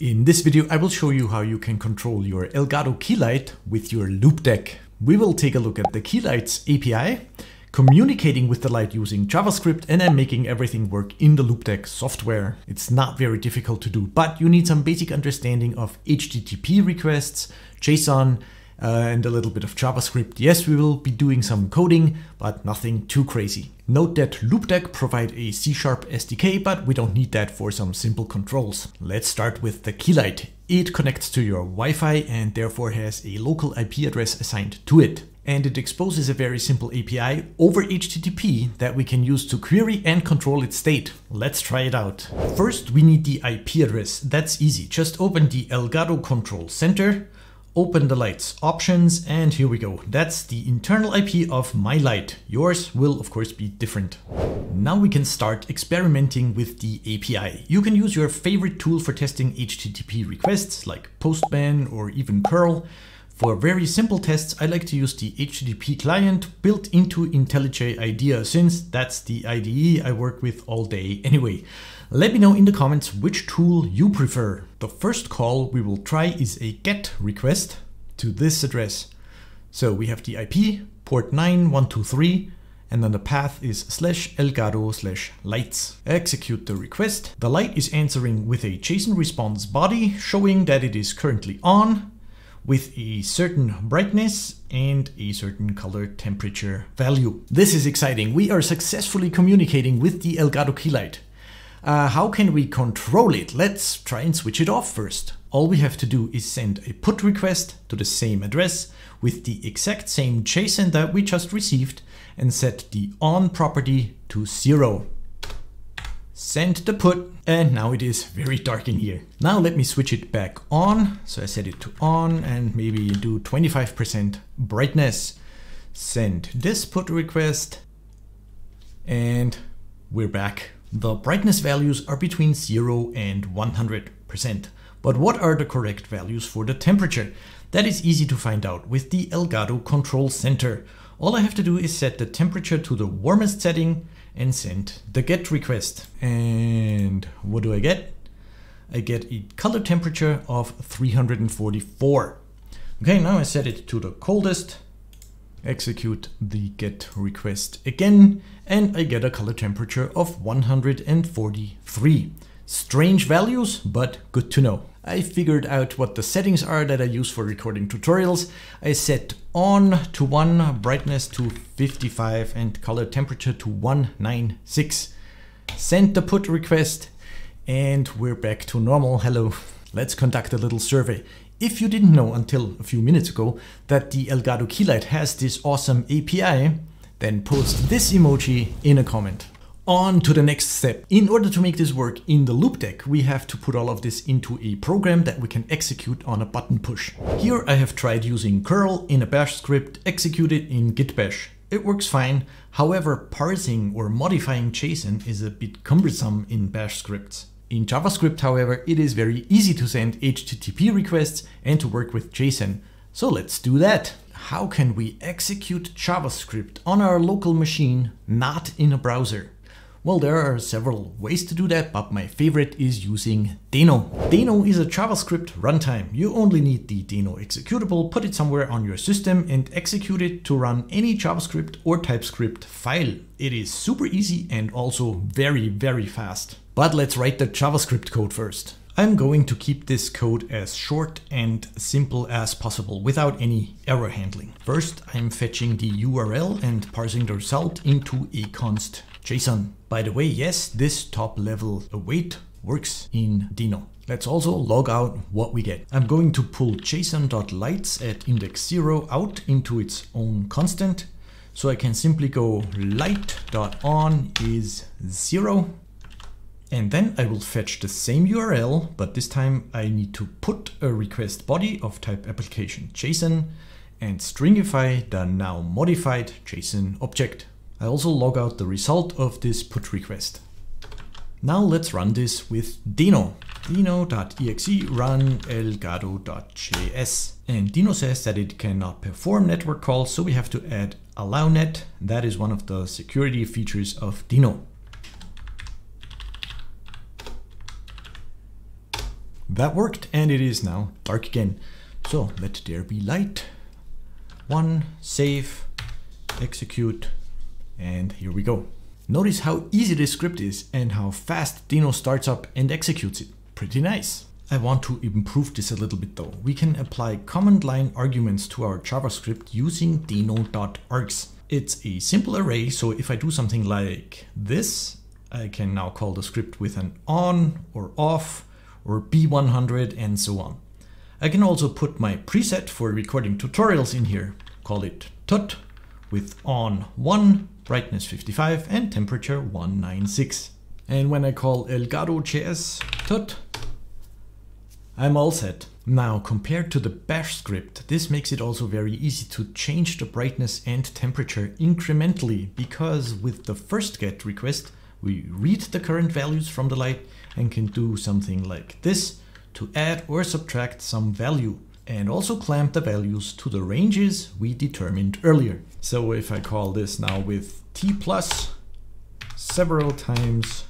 In this video I will show you how you can control your Elgato Keylight with your Loupedeck. We will take a look at the Keylight's API, communicating with the light using JavaScript and then making everything work in the Loupedeck software. It's not very difficult to do, but you need some basic understanding of HTTP requests, JSON, uh, and a little bit of JavaScript. Yes, we will be doing some coding, but nothing too crazy. Note that Loupedeck provide a C-sharp SDK, but we don't need that for some simple controls. Let's start with the Keylight. It connects to your Wi-Fi and therefore has a local IP address assigned to it. And it exposes a very simple API over HTTP that we can use to query and control its state. Let's try it out. First, we need the IP address. That's easy. Just open the Elgato Control Center, open the lights options and here we go. That's the internal IP of my light. Yours will of course be different. Now we can start experimenting with the API. You can use your favorite tool for testing HTTP requests like Postman or even curl. For very simple tests, I like to use the HTTP client built into IntelliJ IDEA since that's the IDE I work with all day anyway. Let me know in the comments which tool you prefer. The first call we will try is a GET request to this address. So we have the IP, port 9123, and then the path is slash elgato slash lights. Execute the request. The light is answering with a JSON response body showing that it is currently on with a certain brightness and a certain color temperature value. This is exciting. We are successfully communicating with the Elgato Keylight. Uh, how can we control it? Let's try and switch it off first. All we have to do is send a put request to the same address with the exact same JSON that we just received and set the on property to zero send the put, and now it is very dark in here. Now let me switch it back on. So I set it to on and maybe do 25% brightness. Send this put request and we're back. The brightness values are between 0 and 100%. But what are the correct values for the temperature? That is easy to find out with the Elgato Control Center. All I have to do is set the temperature to the warmest setting and send the get request. And what do I get? I get a color temperature of 344. Okay, now I set it to the coldest, execute the get request again, and I get a color temperature of 143. Strange values, but good to know. I figured out what the settings are that I use for recording tutorials. I set on to 1, brightness to 55 and color temperature to 196. Send the put request and we're back to normal. Hello. Let's conduct a little survey. If you didn't know until a few minutes ago that the Elgato Keylight has this awesome API, then post this emoji in a comment. On to the next step. In order to make this work in the Loupedeck, we have to put all of this into a program that we can execute on a button push. Here I have tried using curl in a bash script executed in git bash. It works fine, however parsing or modifying JSON is a bit cumbersome in bash scripts. In JavaScript, however, it is very easy to send HTTP requests and to work with JSON. So let's do that. How can we execute JavaScript on our local machine, not in a browser? Well, there are several ways to do that, but my favorite is using Deno. Deno is a JavaScript runtime. You only need the Deno executable, put it somewhere on your system and execute it to run any JavaScript or TypeScript file. It is super easy and also very, very fast. But let's write the JavaScript code first. I'm going to keep this code as short and simple as possible without any error handling. First, I'm fetching the URL and parsing the result into a const JSON. By the way, yes, this top level await works in Deno. Let's also log out what we get. I'm going to pull json.lights at index 0 out into its own constant. So I can simply go light.on is 0. And then I will fetch the same URL, but this time I need to put a request body of type application JSON and stringify the now modified JSON object. I also log out the result of this put request. Now let's run this with Deno. Deno.exe run elgato.js. And Deno says that it cannot perform network calls, so we have to add allownet. That is one of the security features of Deno. That worked and it is now dark again. So let there be light. One, save, execute, and here we go. Notice how easy this script is and how fast Deno starts up and executes it. Pretty nice. I want to improve this a little bit though. We can apply command line arguments to our JavaScript using deno.args. It's a simple array, so if I do something like this, I can now call the script with an on or off or B100 and so on. I can also put my preset for recording tutorials in here. Call it tut with on 1, brightness 55 and temperature 196. And when I call Elgato.js tut, I'm all set. Now, compared to the bash script, this makes it also very easy to change the brightness and temperature incrementally because with the first get request, we read the current values from the light and can do something like this to add or subtract some value and also clamp the values to the ranges we determined earlier. So if I call this now with T plus several times,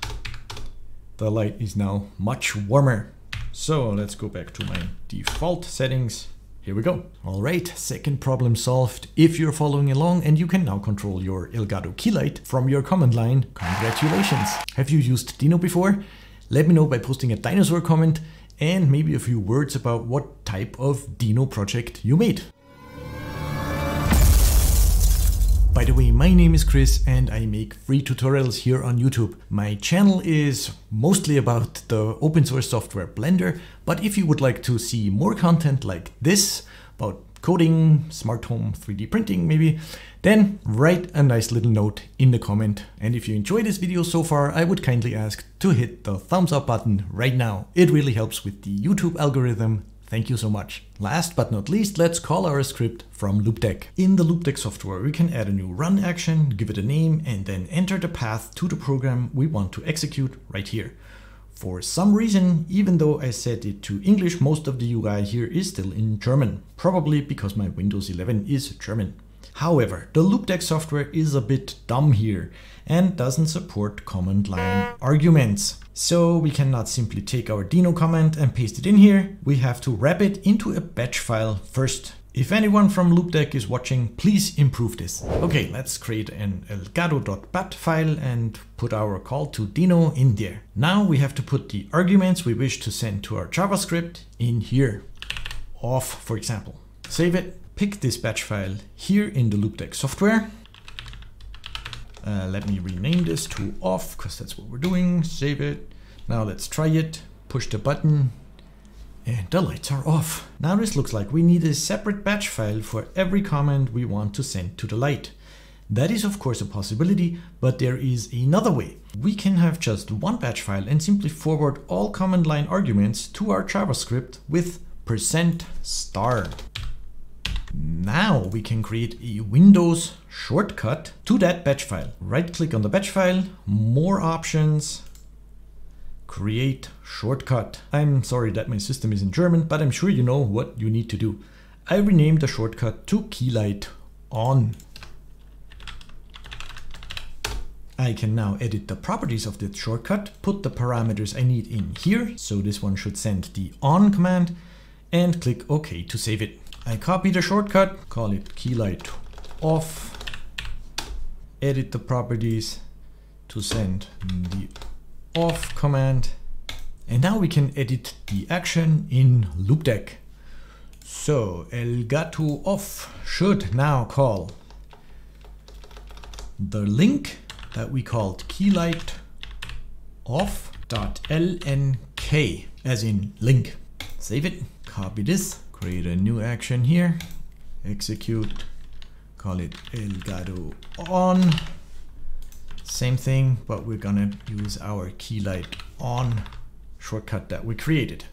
the light is now much warmer. So let's go back to my default settings. Here we go. All right, second problem solved. If you're following along and you can now control your Elgato Keylight from your command line, congratulations. Have you used Deno before? Let me know by posting a dinosaur comment and maybe a few words about what type of Deno project you made. By the way, my name is Chris and I make free tutorials here on YouTube. My channel is mostly about the open source software Blender, but if you would like to see more content like this, about coding, smart home, 3D printing maybe, then write a nice little note in the comment. And if you enjoyed this video so far, I would kindly ask to hit the thumbs up button right now. It really helps with the YouTube algorithm Thank you so much. Last but not least, let's call our script from Loupedeck. In the Loupedeck software, we can add a new run action, give it a name, and then enter the path to the program we want to execute right here. For some reason, even though I set it to English, most of the UI here is still in German, probably because my Windows 11 is German. However, the Loupedeck software is a bit dumb here and doesn't support command line arguments. So we cannot simply take our Deno command and paste it in here. We have to wrap it into a batch file first. If anyone from Loupedeck is watching, please improve this. Okay, let's create an elgato.bat file and put our call to Deno in there. Now we have to put the arguments we wish to send to our JavaScript in here. Off, for example. Save it, pick this batch file here in the Loupedeck software uh, let me rename this to off because that's what we're doing. Save it. Now let's try it. Push the button and the lights are off. Now this looks like we need a separate batch file for every command we want to send to the light. That is of course a possibility, but there is another way. We can have just one batch file and simply forward all command line arguments to our JavaScript with percent star. Now we can create a Windows shortcut to that batch file. Right click on the batch file, more options, create shortcut. I'm sorry that my system is in German, but I'm sure you know what you need to do. I renamed the shortcut to Keylight on. I can now edit the properties of this shortcut, put the parameters I need in here, so this one should send the on command, and click OK to save it. I copy the shortcut, call it keylight off, edit the properties to send the off command. And now we can edit the action in Loupedeck. So Elgato off should now call the link that we called keylight off.lnk as in link. Save it, copy this, create a new action here, execute, call it Elgato on. Same thing, but we're gonna use our keylight on shortcut that we created.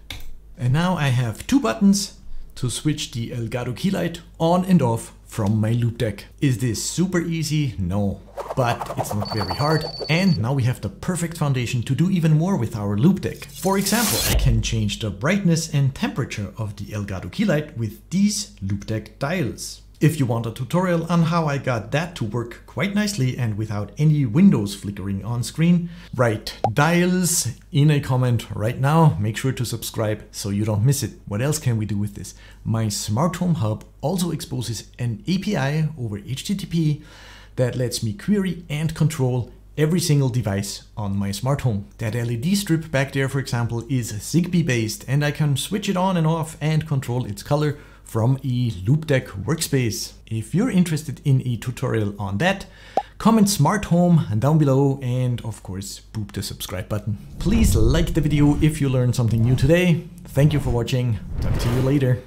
And now I have two buttons to switch the Elgato keylight on and off from my Loupedeck. Is this super easy? No but it's not very hard. And now we have the perfect foundation to do even more with our Loupedeck. For example, I can change the brightness and temperature of the Elgato keylight with these Loupedeck dials. If you want a tutorial on how I got that to work quite nicely and without any windows flickering on screen, write dials in a comment right now. Make sure to subscribe so you don't miss it. What else can we do with this? My smart home hub also exposes an API over HTTP that lets me query and control every single device on my smart home. That LED strip back there, for example, is Zigbee based and I can switch it on and off and control its color from a Loupedeck workspace. If you're interested in a tutorial on that, comment smart home down below and of course boop the subscribe button. Please like the video if you learned something new today. Thank you for watching. Talk to you later.